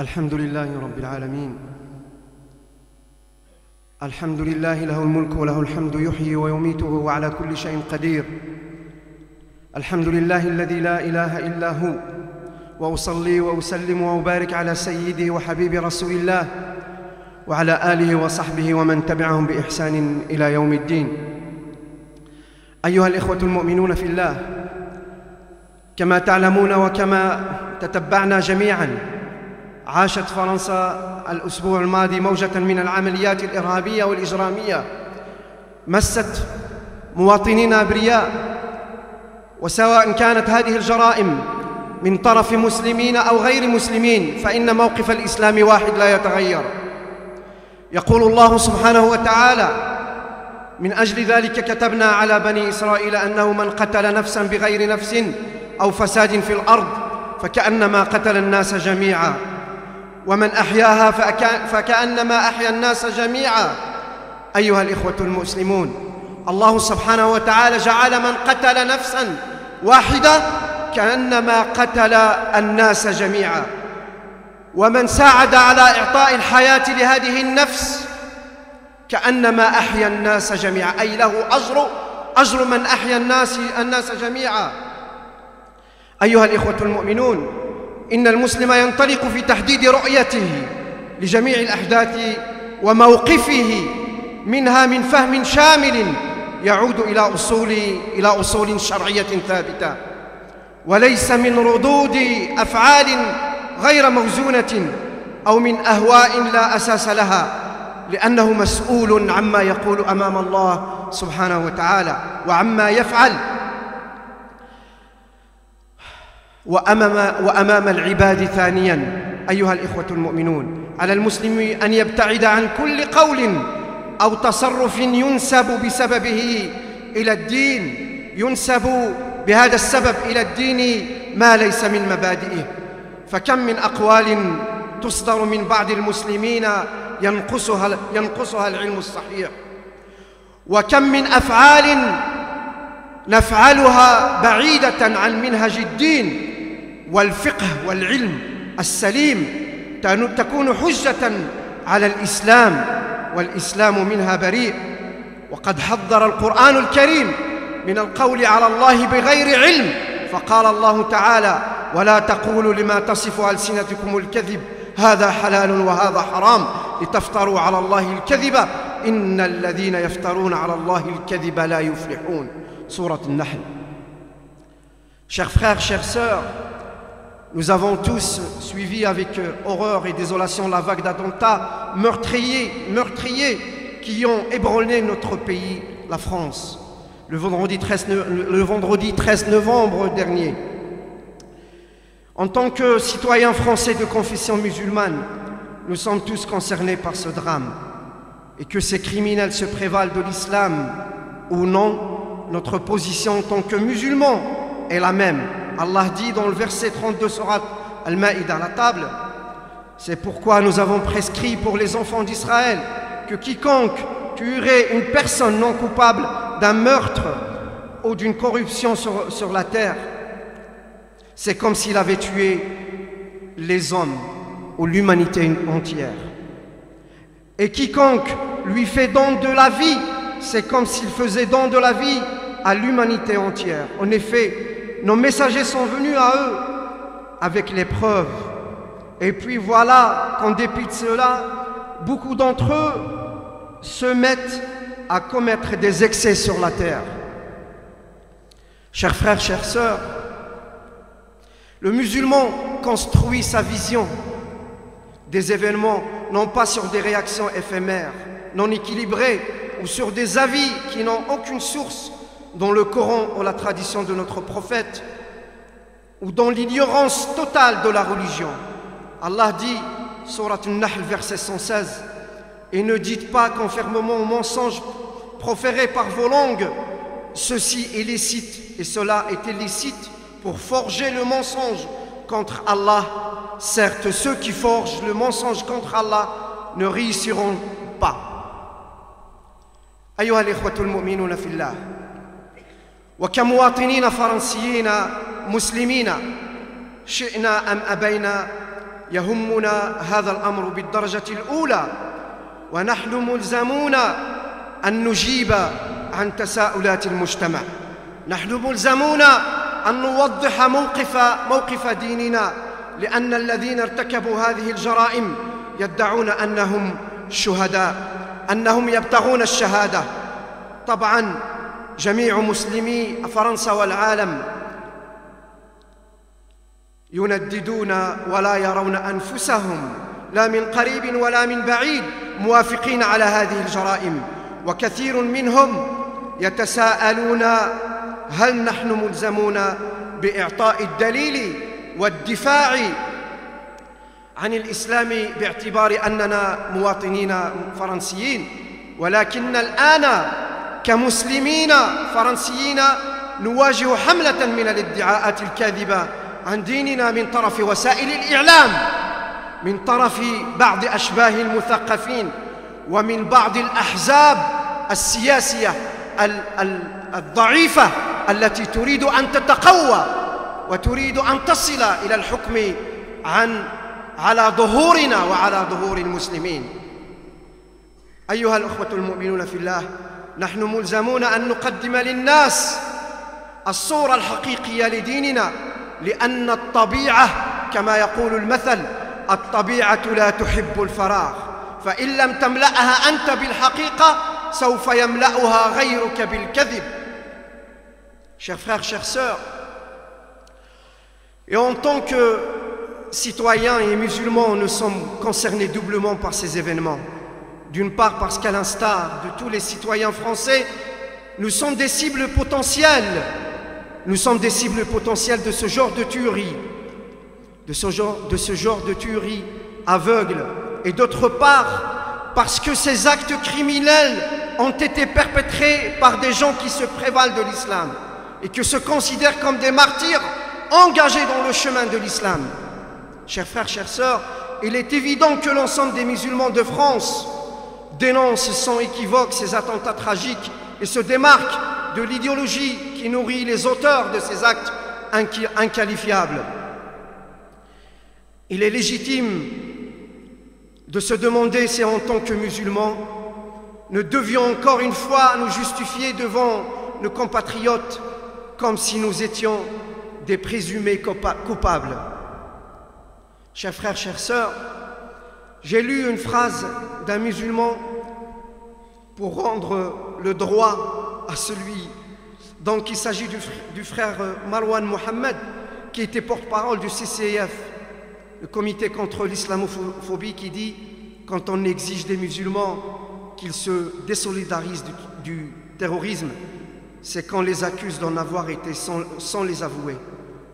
الحمد لله رب العالمين الحمد لله له الملك وله الحمد يحيي ويميت وهو على كل شيء قدير الحمد لله الذي لا اله الا هو واصلي واسلم وابارك على سيدي وحبيبي رسول الله وعلى اله وصحبه ومن تبعهم باحسان الى يوم الدين ايها الاخوه المؤمنون في الله كما تعلمون وكما تتبعنا جميعا عاشت فرنسا الأسبوع الماضي موجة من العمليات الإرهابية والإجرامية مست مواطنين أبرياء وسواء كانت هذه الجرائم من طرف مسلمين أو غير مسلمين فإن موقف الإسلام واحد لا يتغير يقول الله سبحانه وتعالى من أجل ذلك كتبنا على بني إسرائيل أنه من قتل نفسا بغير نفس أو فساد في الأرض فكأنما قتل الناس جميعاً ومن أحياها فكأنما أحيا الناس جميعا أيها الإخوة المسلمون الله سبحانه وتعالى جعل من قتل نفسا واحدة كأنما قتل الناس جميعا ومن ساعد على إعطاء الحياة لهذه النفس كأنما أحيا الناس جميعا أي له أجر أجر من أحيا الناس الناس جميعا أيها الإخوة المؤمنون إن المسلم ينطلق في تحديد رؤيته لجميع الأحداث وموقفه منها من فهم شامل يعود إلى أصول إلى أصول شرعية ثابتة وليس من ردود أفعال غير موزونة أو من أهواء لا أساس لها لأنه مسؤول عما يقول أمام الله سبحانه وتعالى وعما يفعل وأمام, وأمام العباد ثانياً أيها الإخوة المؤمنون على المسلم أن يبتعد عن كل قول أو تصرف ينسب بسببه إلى الدين ينسب بهذا السبب إلى الدين ما ليس من مبادئه فكم من أقوال تصدر من بعض المسلمين ينقصها, ينقصها العلم الصحيح وكم من أفعال نفعلها بعيدة عن منهج الدين والفقه والعلم السليم تكون حجة على الإسلام والإسلام منها بريء وقد حذر القرآن الكريم من القول على الله بغير علم فقال الله تعالى ولا تقولوا لما تصف ألسنتكم الكذب هذا حلال وهذا حرام لتفتروا على الله الكذب إن الذين يفترون على الله الكذب لا يفلحون سورة النحل Chers frères, chères sœurs, Nous avons tous suivi avec euh, horreur et désolation la vague d'attentats meurtriers, meurtriers qui ont ébranlé notre pays, la France, le vendredi 13, le vendredi 13 novembre dernier. En tant que citoyens français de confession musulmane, nous sommes tous concernés par ce drame et que ces criminels se prévalent de l'islam ou non, notre position en tant que musulmans est la même Allah dit dans le verset 32 surat al à la table, c'est pourquoi nous avons prescrit pour les enfants d'Israël que quiconque tuerait une personne non coupable d'un meurtre ou d'une corruption sur, sur la terre, c'est comme s'il avait tué les hommes ou l'humanité entière. Et quiconque lui fait don de la vie, c'est comme s'il faisait don de la vie à l'humanité entière. En effet, nos messagers sont venus à eux avec les preuves. Et puis voilà qu'en dépit de cela, beaucoup d'entre eux se mettent à commettre des excès sur la terre. Chers frères, chères sœurs, le musulman construit sa vision des événements non pas sur des réactions éphémères, non équilibrées, ou sur des avis qui n'ont aucune source dans le Coran ou la tradition de notre prophète, ou dans l'ignorance totale de la religion. Allah dit, Surat al nahl verset 116, Et ne dites pas conformément aux mensonges proférés par vos langues, ceci est licite, et cela est illicite pour forger le mensonge contre Allah. Certes, ceux qui forgent le mensonge contre Allah ne réussiront pas. وكمواطنين فرنسيين مسلمين شئنا أم أبينا يهمنا هذا الأمر بالدرجة الأولى ونحن ملزمون أن نجيب عن تساؤلات المجتمع نحن ملزمون أن نوضح موقف موقف ديننا لأن الذين ارتكبوا هذه الجرائم يدعون أنهم شهداء أنهم يبتغون الشهادة طبعاً جميع مسلمي فرنسا والعالم ينددون ولا يرون أنفسهم لا من قريب ولا من بعيد موافقين على هذه الجرائم وكثير منهم يتساءلون هل نحن ملزمون بإعطاء الدليل والدفاع عن الإسلام باعتبار أننا مواطنين فرنسيين ولكن الآن كمسلمين فرنسيين نواجه حملة من الادعاءات الكاذبة عن ديننا من طرف وسائل الإعلام من طرف بعض أشباه المثقفين ومن بعض الأحزاب السياسية الضعيفة التي تريد أن تتقوى وتريد أن تصل إلى الحكم عن على ظهورنا وعلى ظهور المسلمين أيها الأخوة المؤمنون في الله نحن ملزمون ان نقدم للناس الصوره الحقيقيه لديننا لان الطبيعه كما يقول المثل الطبيعه لا تحب الفراغ فان لم تملاها انت بالحقيقه سوف يملاها غيرك بالكذب chers frères chers sœurs et en tant que citoyens et musulmans nous sommes concernés doublement par ces événements D'une part parce qu'à l'instar de tous les citoyens français, nous sommes des cibles potentielles. Nous sommes des cibles potentielles de ce genre de tuerie, de ce genre de, ce genre tuerie aveugle. Et d'autre part parce que ces actes criminels ont été perpétrés par des gens qui se prévalent de l'islam et qui se considèrent comme des martyrs engagés dans le chemin de l'islam. Chers frères, chères sœurs, il est évident que l'ensemble des musulmans de France dénonce sans équivoque ces attentats tragiques et se démarque de l'idéologie qui nourrit les auteurs de ces actes inqualifiables. Il est légitime de se demander si en tant que musulmans, nous devions encore une fois nous justifier devant nos compatriotes comme si nous étions des présumés coupables. Chers frères, chères sœurs, j'ai lu une phrase d'un musulman pour rendre le droit à celui. Donc il s'agit du, frère euh, Marwan Mohamed, qui était porte-parole du ccf le comité contre l'islamophobie, qui dit quand on exige des musulmans qu'ils se désolidarisent du, terrorisme, c'est qu'on les accuse d'en avoir été sans, les avouer,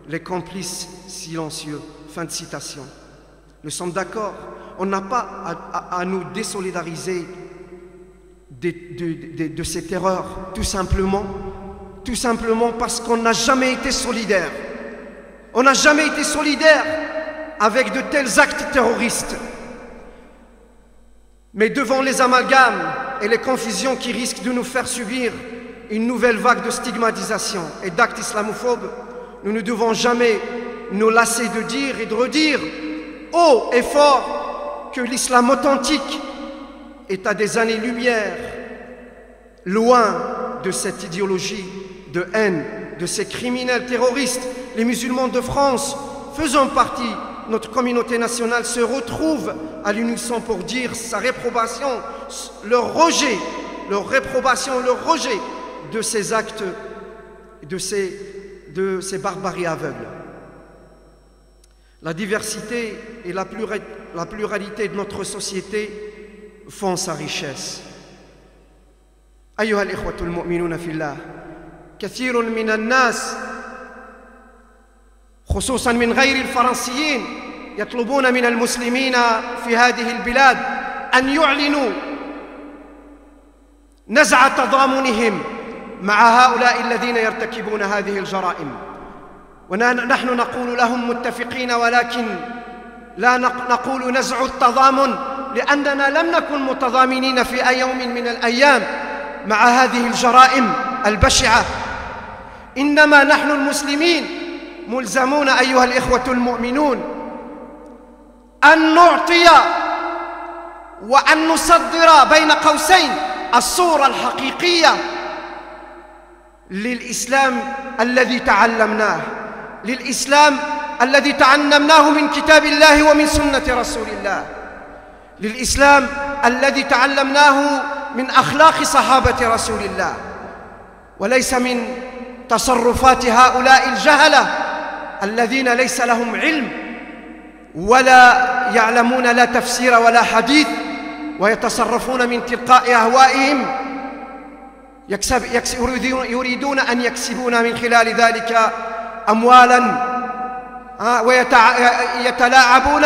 les complices silencieux. Fin de citation. Nous sommes d'accord, on n'a pas à nous désolidariser de, ces de, cette erreur, tout simplement, tout simplement parce qu'on n'a jamais été solidaire. On n'a jamais été solidaire avec de tels actes terroristes. Mais devant les amalgames et les confusions qui risquent de nous faire subir une nouvelle vague de stigmatisation et d'actes islamophobes, nous ne devons jamais nous lasser de dire et de redire haut et fort que l'islam authentique est à des années-lumière, loin de cette idéologie de haine, de ces criminels terroristes. Les musulmans de France, faisant partie de notre communauté nationale, se retrouvent à l'unisson pour dire sa réprobation, leur rejet, leur réprobation, leur rejet de ces actes, de ces, de ces barbaries aveugles. La diversité et la, pluralité de notre société font sa richesse. أيها الإخوة المؤمنون في الله كثير من الناس خصوصا من غير الفرنسيين يطلبون من المسلمين في هذه البلاد أن يعلنوا نزع تضامنهم مع هؤلاء الذين يرتكبون هذه الجرائم ونحن نقول لهم متفقين ولكن لا نقول نزع التضامن لأننا لم نكن متضامنين في أي يوم من الأيام مع هذه الجرائم البشعة إنما نحن المسلمين ملزمون أيها الإخوة المؤمنون أن نعطي وأن نصدر بين قوسين الصورة الحقيقية للإسلام الذي تعلمناه للإسلام الذي تعلمناه من كتاب الله ومن سنة رسول الله للإسلام الذي تعلمناه من أخلاق صحابة رسول الله وليس من تصرفات هؤلاء الجهلة الذين ليس لهم علم ولا يعلمون لا تفسير ولا حديث ويتصرفون من تلقاء أهوائهم يكسب يكسب يريدون أن يكسبون من خلال ذلك أموالا آه، ويتلاعبون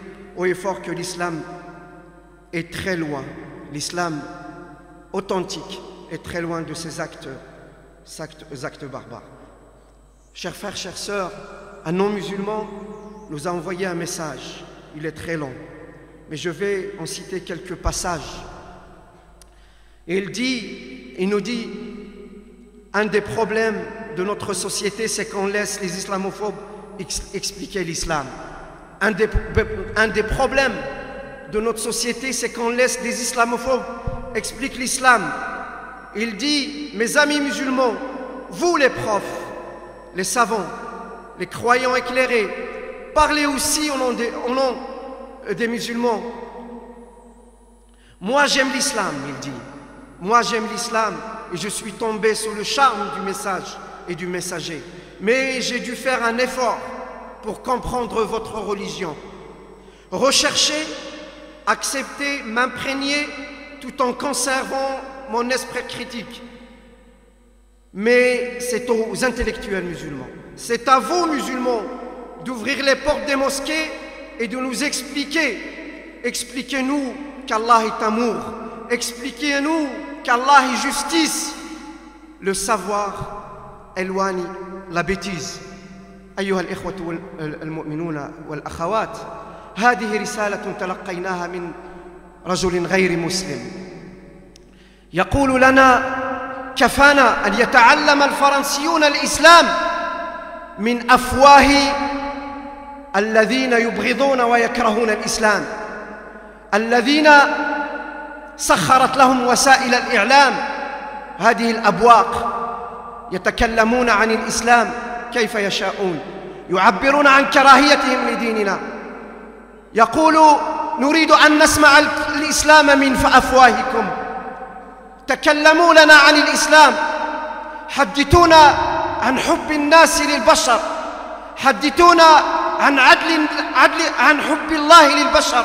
Voyez fort que l'islam est très loin, l'islam authentique est très loin de ces actes, barbares. Chers frères, chères sœurs, un non-musulman nous a envoyé un message. Il est très long, mais je vais en citer quelques passages. il dit, il nous dit, un des problèmes de notre société, c'est qu'on laisse les islamophobes expliquer l'islam. Un des, problèmes de notre société, c'est qu'on laisse des islamophobes expliquer l'islam. Il dit, mes amis musulmans, vous les profs, les savants, les croyants éclairés, parlez aussi au nom des, musulmans. Moi j'aime l'islam, il dit. Moi j'aime l'islam et je suis tombé sous le charme du message et du messager. Mais j'ai dû faire un effort pour comprendre votre religion. Rechercher, accepter, m'imprégner tout en conservant mon esprit critique. Mais c'est aux intellectuels musulmans, c'est à vous musulmans d'ouvrir les portes des mosquées et de nous expliquer. Expliquez-nous qu'Allah est amour. Expliquez-nous qu'Allah est justice. Le savoir éloigne la bêtise. أيها الإخوة المؤمنون والأخوات هذه رسالة تلقيناها من رجل غير مسلم يقول لنا كفانا أن يتعلم الفرنسيون الإسلام من أفواه الذين يبغضون ويكرهون الإسلام الذين سخرت لهم وسائل الإعلام هذه الأبواق يتكلمون عن الإسلام كيف يشاءون يعبرون عن كراهيتهم لديننا يقول نريد أن نسمع الإسلام من أفواهكم تكلموا لنا عن الإسلام حدثونا عن حب الناس للبشر حدثونا عن عدل, عدل عن حب الله للبشر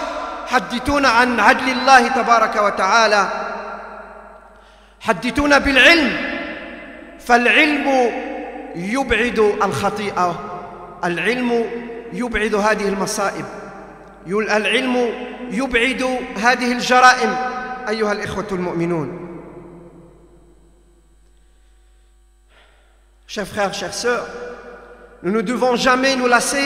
حدثونا عن عدل الله تبارك وتعالى حدثونا بالعلم فالعلم Chers frères, chères sœurs, nous ne devons jamais nous lasser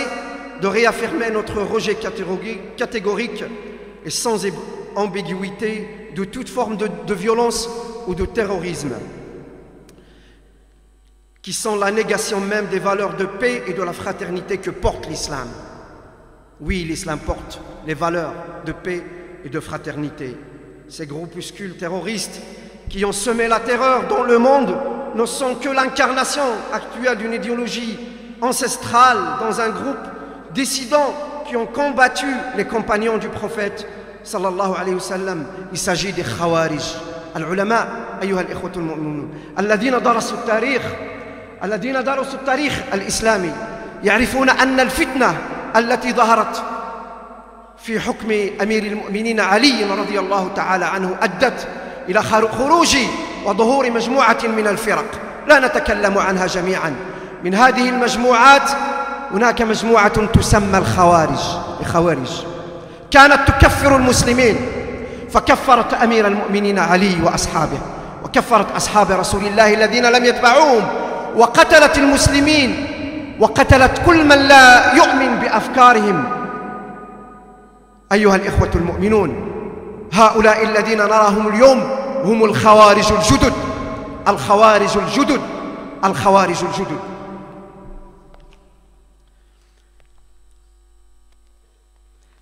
de réaffirmer notre rejet catégorique et sans ambiguïté de toute forme de violence ou de terrorisme qui sont la négation même des valeurs de paix et de la fraternité que porte l'islam. Oui, l'islam porte les valeurs de paix et de fraternité. Ces groupuscules terroristes qui ont semé la terreur dans le monde ne sont que l'incarnation actuelle d'une idéologie ancestrale dans un groupe dissident qui ont combattu les compagnons du prophète sallallahu alayhi wa sallam. Il s'agit des khawarij. les mu'minun, الذين درسوا التاريخ الإسلامي يعرفون أن الفتنة التي ظهرت في حكم أمير المؤمنين علي رضي الله تعالى عنه أدت إلى خروج وظهور مجموعة من الفرق لا نتكلم عنها جميعا من هذه المجموعات هناك مجموعة تسمى الخوارج الخوارج كانت تكفر المسلمين فكفرت أمير المؤمنين علي وأصحابه وكفرت أصحاب رسول الله الذين لم يتبعوهم وقتلت المسلمين وقتلت كل من لا يؤمن بأفكارهم أيها الإخوة المؤمنون هؤلاء الذين نراهم اليوم هم الخوارج الجدد الخوارج الجدد الخوارج الجدد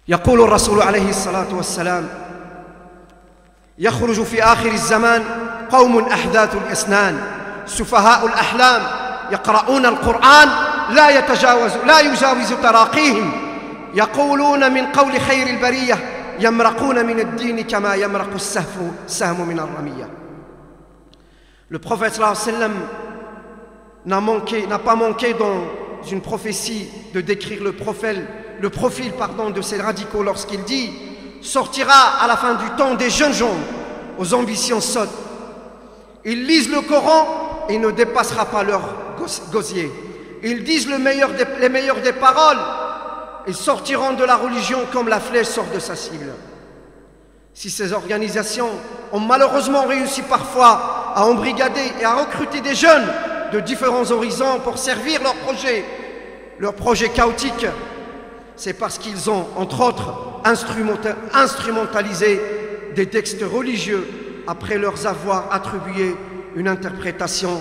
يقول الرسول عليه الصلاة والسلام يخرج في آخر الزمان قوم أحداث الإسنان سفهاء الأحلام يقرؤون القرآن لا يتجاوز لا يجاوز تراقيهم يقولون من قول خير البرية يمرقون من الدين كما يمرق السهم السهم من الرمية Le prophète sallallahu alayhi wa sallam n'a, manqué, n'a pas manqué dans une prophétie de décrire le profil, le profil pardon, de ces radicaux lorsqu'il dit sortira à la fin du temps des jeunes gens aux ambitions sottes. Ils lisent le Coran et ne dépassera pas leur gosier. Ils disent les meilleures des paroles. Ils sortiront de la religion comme la flèche sort de sa cible. Si ces organisations ont malheureusement réussi parfois à embrigader et à recruter des jeunes de différents horizons pour servir leur projet, leur projet chaotique, c'est parce qu'ils ont, entre autres, instrumentalisé des textes religieux après leur avoir attribué une interprétation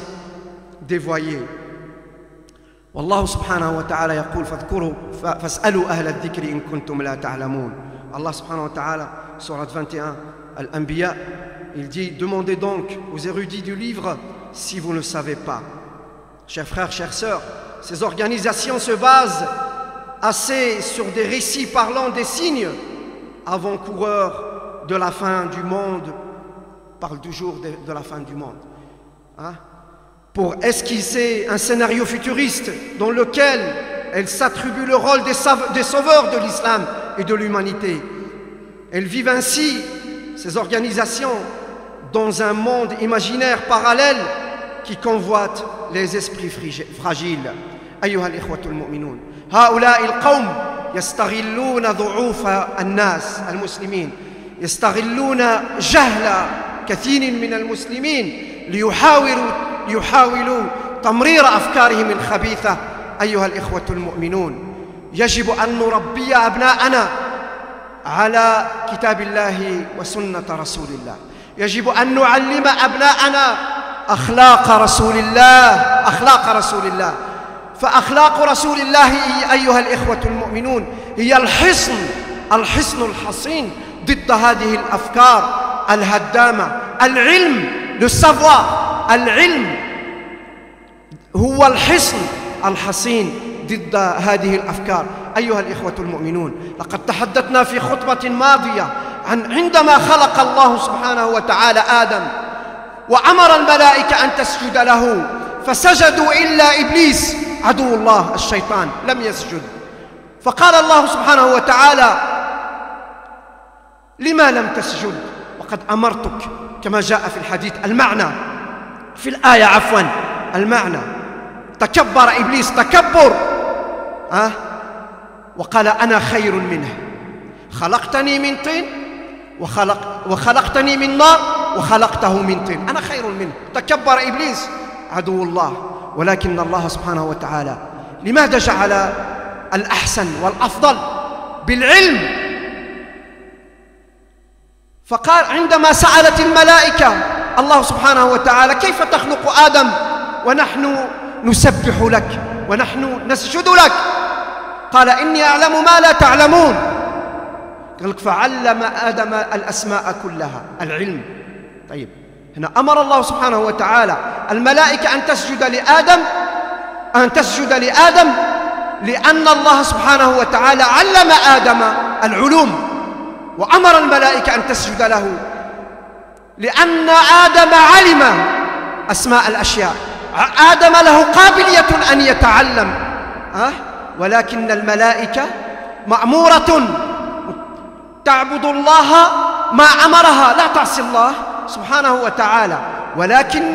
dévoyée. والله subhanahu wa ta'ala 21 al il dit demandez donc aux érudits du livre si vous ne savez pas chers frères chères sœurs ces organisations se basent assez sur des récits parlant des signes avant-coureurs de la fin du monde parlent toujours de la fin du monde Hein? pour esquisser un scénario futuriste dans lequel elle s'attribue le rôle des, sauveurs de l'islam et de l'humanité. Elles vivent ainsi, ces organisations, dans un monde imaginaire parallèle qui convoite les esprits fragiles. أيها الإخوة المؤمنون هؤلاء القوم nas al الناس المسلمين jahla جهل min al ليحاولوا ليحاولوا تمرير أفكارهم الخبيثة أيها الإخوة المؤمنون يجب أن نربي أبناءنا على كتاب الله وسنة رسول الله يجب أن نعلم أبناءنا أخلاق رسول الله أخلاق رسول الله فأخلاق رسول الله أيها الإخوة المؤمنون هي الحصن الحصن الحصين ضد هذه الأفكار الهدامة العلم لو سافوار العلم هو الحصن الحصين ضد هذه الافكار ايها الاخوه المؤمنون لقد تحدثنا في خطبه ماضيه عن عندما خلق الله سبحانه وتعالى ادم وامر الملائكه ان تسجد له فسجدوا الا ابليس عدو الله الشيطان لم يسجد فقال الله سبحانه وتعالى لما لم تسجد وقد امرتك كما جاء في الحديث المعنى في الآية عفوا المعنى تكبر إبليس تكبر أه؟ وقال أنا خير منه خلقتني من طين وخلق وخلقتني من نار وخلقته من طين أنا خير منه تكبر إبليس عدو الله ولكن الله سبحانه وتعالى لماذا جعل الأحسن والأفضل بالعلم فقال عندما سألت الملائكة الله سبحانه وتعالى كيف تخلق آدم ونحن نسبح لك ونحن نسجد لك قال إني أعلم ما لا تعلمون قال لك فعلم آدم الأسماء كلها العلم طيب هنا أمر الله سبحانه وتعالى الملائكة أن تسجد لآدم أن تسجد لآدم لأن الله سبحانه وتعالى علم آدم العلوم وأمر الملائكة أن تسجد له لأن آدم علم أسماء الأشياء آدم له قابلية أن يتعلم أه؟ ولكن الملائكة مأمورة تعبد الله ما أمرها لا تعصي الله سبحانه وتعالى ولكن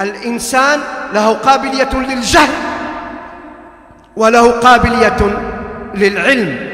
الإنسان له قابلية للجهل وله قابلية للعلم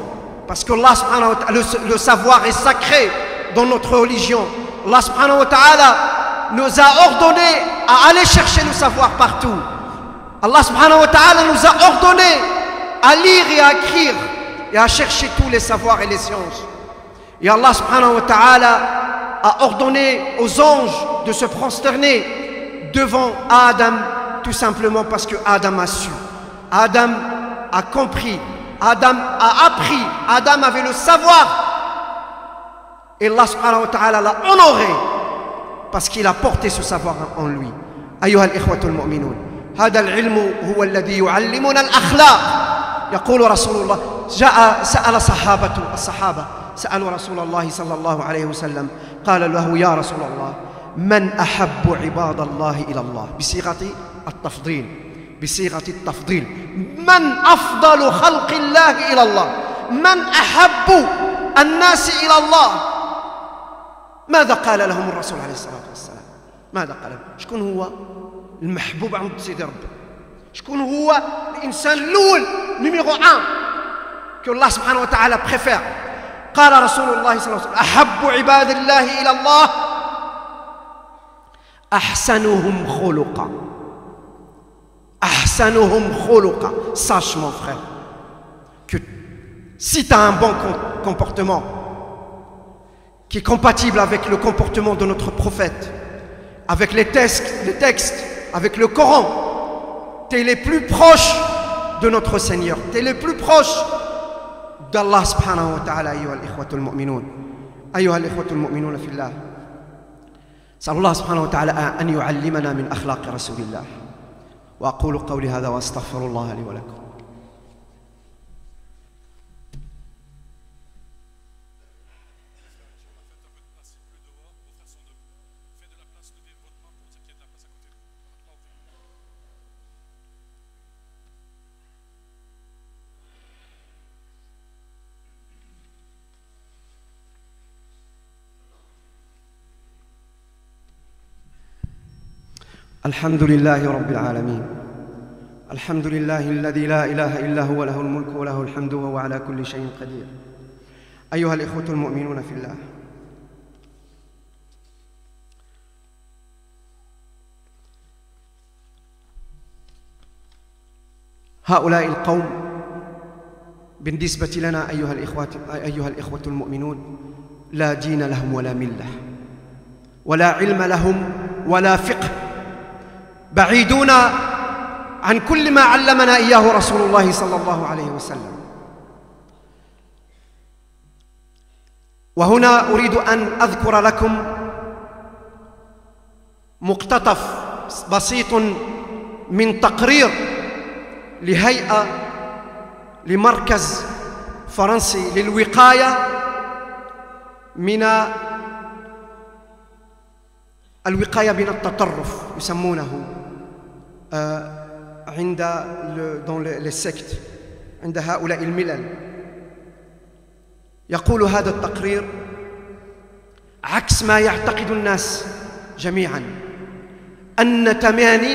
Parce que Allah subhanahu wa le, savoir est sacré dans notre religion. Allah subhanahu wa ta'ala nous a ordonné à aller chercher le savoir partout. Allah subhanahu wa ta'ala nous a ordonné à lire et à écrire et à chercher tous les savoirs et les sciences. Et Allah subhanahu wa ta'ala a ordonné aux anges de se prosterner devant Adam, tout simplement parce que Adam a su. Adam a compris Adam a appris, Adam avait le savoir. Et Allah subhanahu wa ta'ala l'a honoré parce qu'il a porté ce savoir en lui. أيها الإخوة المؤمنون هذا العلم هو الذي يعلمنا الأخلاق يقول رسول الله جاء سأل صحابة الصحابة سألوا رسول الله صلى الله عليه وسلم قال له يا رسول الله من أحب عباد الله إلى الله بصيغة التفضيل بصيغة التفضيل من أفضل خلق الله إلى الله من أحب الناس إلى الله ماذا قال لهم الرسول عليه الصلاة والسلام ماذا قال لهم شكون هو المحبوب عند سيدي ربي شكون هو الإنسان الأول نميرو أن كي الله سبحانه وتعالى بخفير قال رسول الله صلى الله عليه وسلم أحب عباد الله إلى الله أحسنهم خلقاً « Ahsanuhum khuluqa. Sache, mon frère, que si tu as un bon comportement qui est compatible avec le comportement de notre prophète, avec les textes, les textes avec le Coran, tu es le plus proche de notre Seigneur, tu es le plus proche d'Allah subhanahu wa ta'ala, ayyuha al-ikhwatul mu'minun. أيها al-ikhwatul mu'minun fillah. سأل subhanahu wa ta'ala, an yu'allimana min akhlaq rasulillah » وأقول قولي هذا وأستغفر الله لي ولكم الحمد لله رب العالمين الحمد لله الذي لا إله إلا هو له الملك وله الحمد وهو على كل شيء قدير أيها الإخوة المؤمنون في الله هؤلاء القوم بالنسبة لنا أيها الإخوة, أيها الإخوة المؤمنون لا دين لهم ولا ملة ولا علم لهم ولا فقه بعيدون عن كل ما علمنا إياه رسول الله صلى الله عليه وسلم وهنا أريد أن أذكر لكم مقتطف بسيط من تقرير لهيئة لمركز فرنسي للوقاية من الوقاية من التطرف يسمونه عند euh, dans les sectes عند هؤلاء الملل يقول هذا التقرير عكس ما يعتقد الناس جميعا أن 80%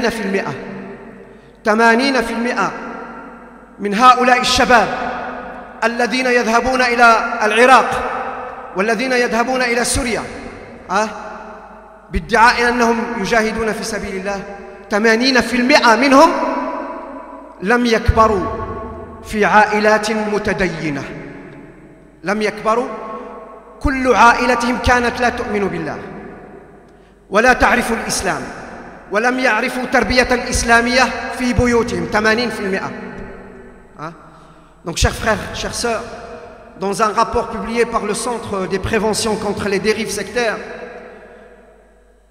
في المئة في المئة من هؤلاء الشباب الذين يذهبون إلى العراق والذين يذهبون إلى سوريا ها بادعاء أنهم يجاهدون في سبيل الله ثمانين في المئة منهم لم يكبروا في عائلات متدينة لم يكبروا كل عائلتهم كانت لا تؤمن بالله ولا تعرف الإسلام ولم يعرفوا تربية إسلامية في بيوتهم 80% hein? Donc chers frères, chers sœurs, dans un rapport publié par le Centre des préventions contre les dérives sectaires,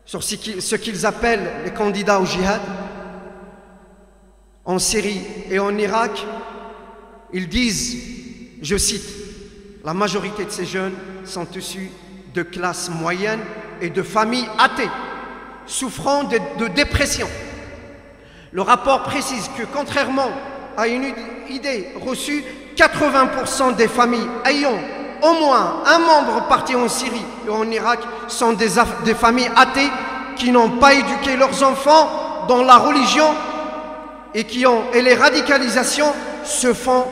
sur ce qu'ils appellent les candidats au jihad, en Syrie et en Irak, ils disent, je cite, la majorité de ces jeunes sont issus de classes moyennes et de familles athées, souffrant de, de dépression. Le rapport précise que contrairement à une idée reçue, 80% des familles ayant au moins un membre parti en Syrie et en Irak sont des, des familles athées qui n'ont pas éduqué leurs enfants dans la religion et, qui ont, et les radicalisations se font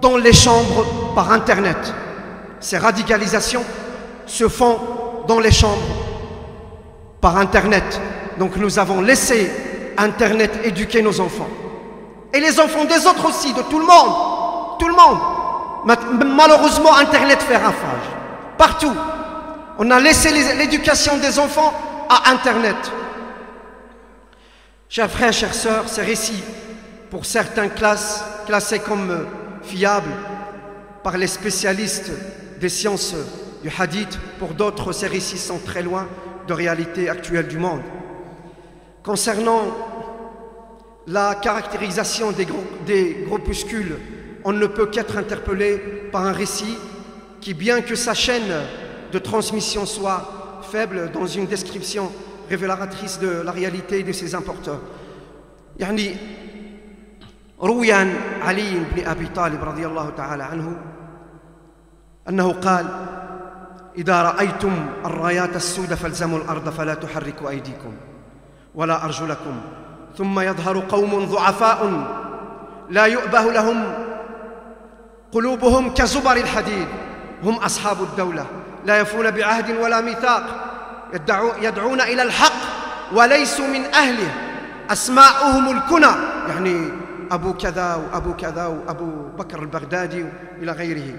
dans les chambres par Internet. Ces radicalisations se font dans les chambres par Internet. Donc nous avons laissé Internet éduquer nos enfants. Et les enfants des autres aussi, de tout le monde. Tout le monde. Malheureusement, Internet fait rafage. Partout. On a laissé l'éducation des enfants à Internet. Chers frères, chères sœurs, ces récits, pour certaines classes, classés comme euh, fiables par les spécialistes des sciences du hadith, pour d'autres, ces récits sont très loin de réalité actuelle du monde. Concernant la caractérisation des, des groupuscules on ne peut qu'être interpellé par un récit qui, bien que sa chaîne de transmission soit faible dans une description révélatrice de la réalité et de ses importeurs. يعني روي عن علي بن أبي طالب رضي الله تعالى عنه أنه قال إذا رأيتم الرايات السود فالزموا الأرض فلا تحركوا أيديكم ولا ارجلكم ثم يظهر قوم ضعفاء لا يؤبه لهم قلوبهم كزبر الحديد هم أصحاب الدولة لا يفون بعهد ولا ميثاق يدعون إلى الحق وليسوا من أهله أسماؤهم الكنى يعني أبو كذا وأبو كذا وأبو بكر البغدادي إلى غيره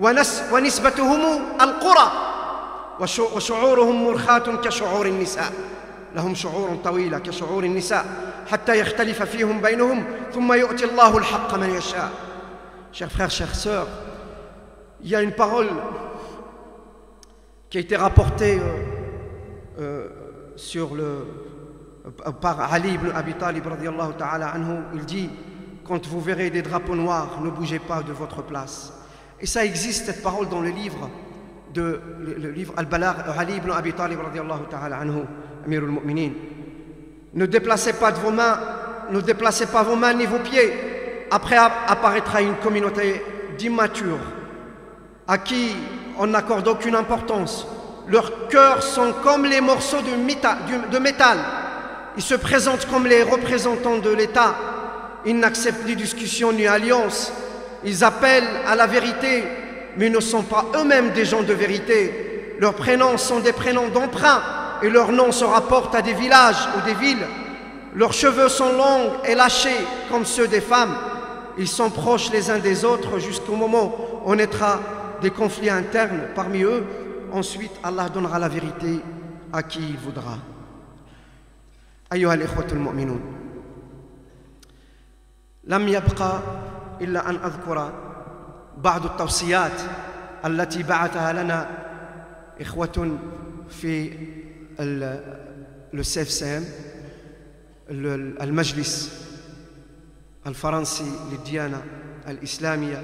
ونس ونسبتهم القرى وشعورهم مرخاة كشعور النساء لهم شعور طويلة كشعور النساء حتى يختلف فيهم بينهم ثم يؤتي الله الحق من يشاء chers frères, chères sœurs, il y a une parole qui a été rapportée euh, euh, sur le, euh, par Ali ibn Abi Talib ta'ala anhu, il dit quand vous verrez des drapeaux noirs, ne bougez pas de votre place. Et ça existe cette parole dans le livre de le, livre Al-Balagh Ali ibn Abi Talib ta'ala anhu, Amir al-Mu'minin. Ne déplacez pas de vos mains, ne déplacez pas vos mains ni vos pieds après apparaîtra une communauté d'immatures à qui on n'accorde aucune importance. Leurs cœurs sont comme les morceaux de, métal. Ils se présentent comme les représentants de l'État. Ils n'acceptent ni discussion ni alliance. Ils appellent à la vérité, mais ne sont pas eux-mêmes des gens de vérité. Leurs prénoms sont des prénoms d'emprunt et leurs noms se rapportent à des villages ou des villes. Leurs cheveux sont longs et lâchés comme ceux des femmes. Ils sont proches les uns des autres, juste au moment où on mettra des conflits internes parmi eux, ensuite Allah donnera la vérité à qui il voudra. Ayyuhal ekhoutu muminun l'am illa an azkura baadu recommandations al nous ont lana ekhoutun fi le sefseem, le majlis. Al للديانة الإسلامية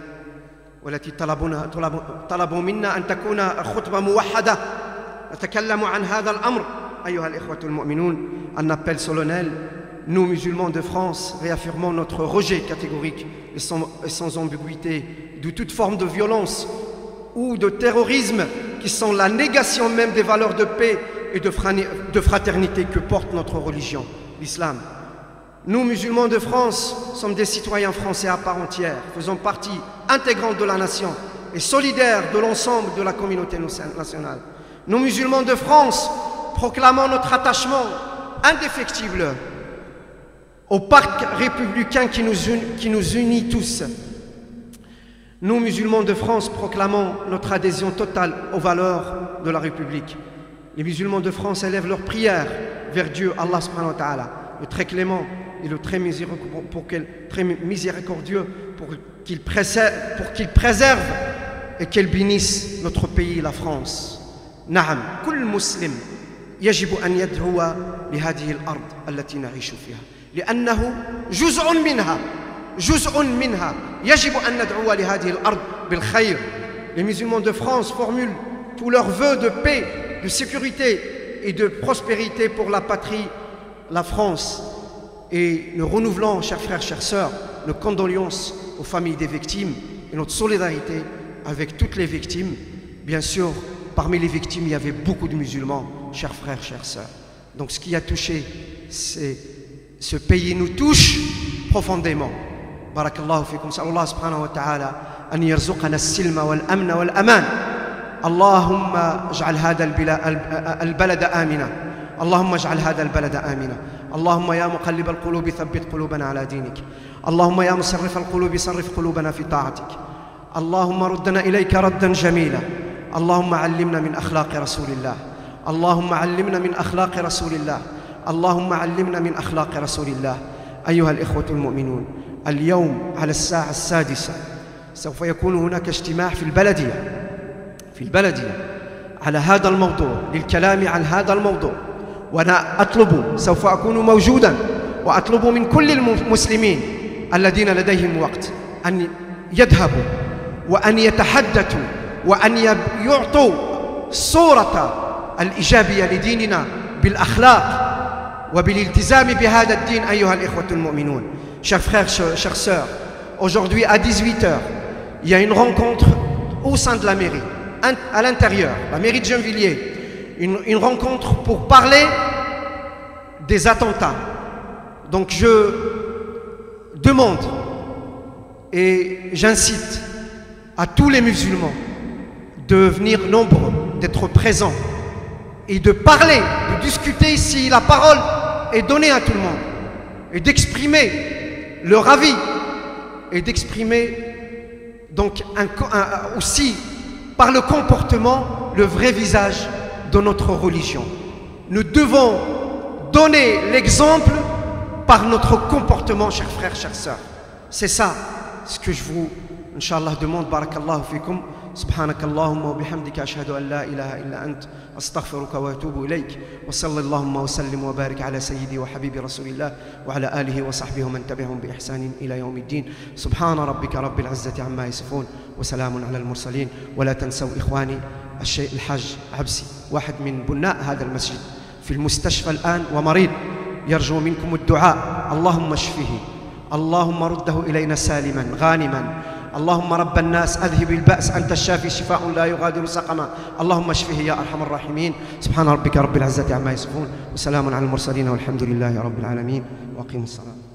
والتي طلبنا طلبوا منا أن تكون الخطبة موحدة نتكلم al Amr, الأمر أيها الإخوة المؤمنون un appel solennel nous musulmans de France réaffirmons notre rejet catégorique et sans ambiguïté de toute forme de violence ou de terrorisme qui sont la négation même des valeurs de paix et de fraternité que porte notre religion, l'islam. Nous, musulmans de France, sommes des citoyens français à part entière, faisons partie intégrante de la nation et solidaire de l'ensemble de la communauté nationale. Nous, musulmans de France, proclamons notre attachement indéfectible au parc républicain qui nous, unit, qui nous unit tous. Nous, musulmans de France, proclamons notre adhésion totale aux valeurs de la République. Les musulmans de France élèvent leurs prières vers Dieu, Allah subhanahu ta'ala, le très clément, et le très miséricordieux pour qu'il préserve, pour qu'il préserve et qu'il bénisse notre pays, la France. نعم كل مسلم يجب أن يدعو لهذه الأرض التي نعيش فيها لأنه جزء منها جزء منها يجب أن ندعو لهذه الأرض بالخير Les musulmans de France formulent tous leurs vœux de paix, de sécurité et de prospérité pour la patrie, la France et nous renouvelons, chers frères, chères sœurs, nos condoléances aux familles des victimes et notre solidarité avec toutes les victimes. Bien sûr, parmi les victimes, il y avait beaucoup de musulmans, chers frères, chères sœurs. Donc ce qui a touché c'est ce pays nous touche profondément. Barakallahu fikum. Allah subhanahu wa ta'ala an yarzuqana silma wal amna wal aman. اللهم al amina. amina Allahumma اللهم al al البلد amina اللهم يا مقلب القلوب ثبت قلوبنا على دينك اللهم يا مصرف القلوب صرف قلوبنا في طاعتك اللهم ردنا إليك ردا جميلا اللهم علمنا من أخلاق رسول الله اللهم علمنا من أخلاق رسول الله اللهم علمنا من أخلاق رسول الله أيها الإخوة المؤمنون اليوم على الساعة السادسة سوف يكون هناك اجتماع في البلدية في البلدية على هذا الموضوع للكلام عن هذا الموضوع وأنا أطلب سوف أكون موجودا وأطلب من كل المسلمين الذين لديهم وقت أن يذهبوا وأن يتحدثوا وأن يعطوا الصورة الإيجابية لديننا بالأخلاق وبالالتزام بهذا الدين أيها الإخوة المؤمنون شيخ frères, chers sœurs, aujourd'hui à 18h, il y a une rencontre au sein de la mairie, à l'intérieur, la mairie de Gennevilliers, une, rencontre pour parler des attentats. Donc je demande et j'incite à tous les musulmans de venir nombreux, d'être présents et de parler, de discuter ici. La parole est donnée à tout le monde et d'exprimer leur avis et d'exprimer donc aussi par le comportement le vrai visage de notre religion. Nous devons donner l'exemple par notre comportement, chers frères, chers sœurs. C'est ça ce que je vous, Inch'Allah, demande. Barakallahu fikum. سبحانك اللهم وبحمدك أشهد أن لا إله إلا أنت أستغفرك وأتوب إليك وصلى اللهم وسلم وبارك على سيدي وحبيبي رسول الله وعلى آله وصحبه ومن تبعهم بإحسان إلى يوم الدين سبحان ربك رب العزة عما يصفون وسلام على المرسلين ولا تنسوا إخواني الشيء الحاج عبسي واحد من بناء هذا المسجد في المستشفى الآن ومريض يرجو منكم الدعاء اللهم اشفه اللهم رده إلينا سالما غانما اللهم رب الناس أذهب البأس أنت الشافي شفاء لا يغادر سقما اللهم اشفه يا أرحم الراحمين سبحان ربك رب العزة عما يصفون وسلام على المرسلين والحمد لله رب العالمين وأقيم الصلاة